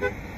Bye.